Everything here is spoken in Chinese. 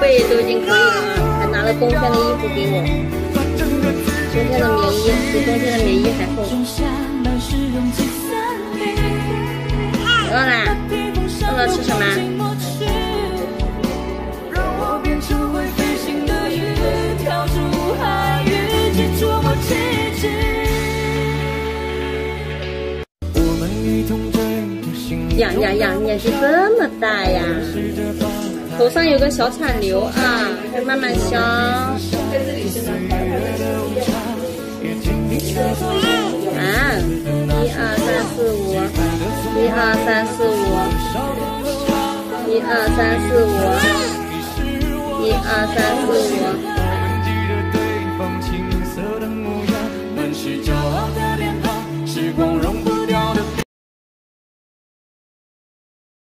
备都已经可以了，还拿了冬天的衣服给我。冬天的棉衣比冬天的棉衣还厚。饿啦？饿了吃什么？呀呀呀！眼睛这么大呀！手上有个小铲牛啊会慢慢削。在这里是在一二三四五一二三四五对光不